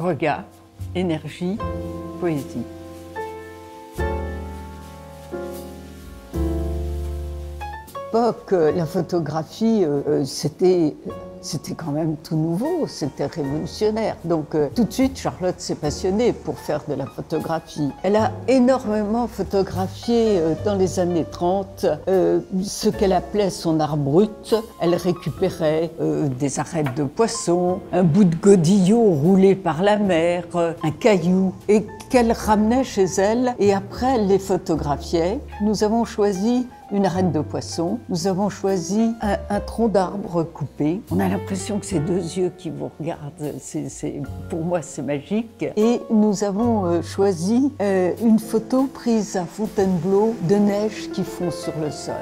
regard, énergie, poésie. l'époque, la photographie, euh, euh, c'était c'était quand même tout nouveau, c'était révolutionnaire. Donc euh, tout de suite, Charlotte s'est passionnée pour faire de la photographie. Elle a énormément photographié dans les années 30 ce qu'elle appelait son art brut. Elle récupérait des arêtes de poisson, un bout de godillot roulé par la mer, un caillou, et qu'elle ramenait chez elle. Et après, elle les photographiait. Nous avons choisi une arène de poisson. Nous avons choisi un, tronc d'arbre coupé. On a l'impression que c'est deux yeux qui vous regardent. C'est, pour moi, c'est magique. Et nous avons euh, choisi euh, une photo prise à Fontainebleau de neige qui fond sur le sol.